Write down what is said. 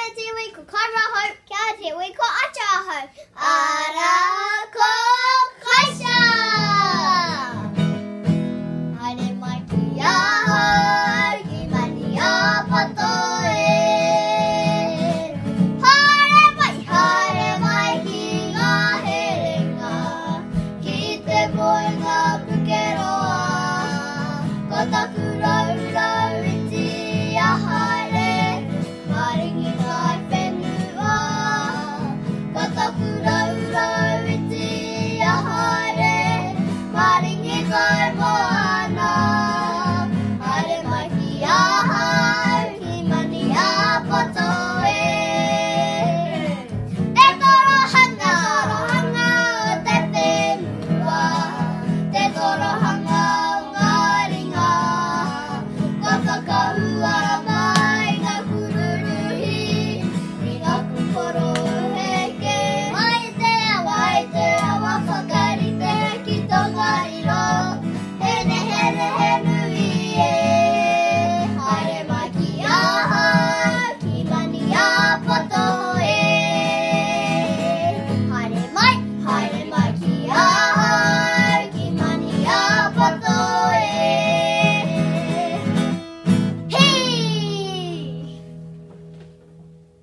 日之会过，看落去，假条会过，我再去，阿拉哥。 fireball.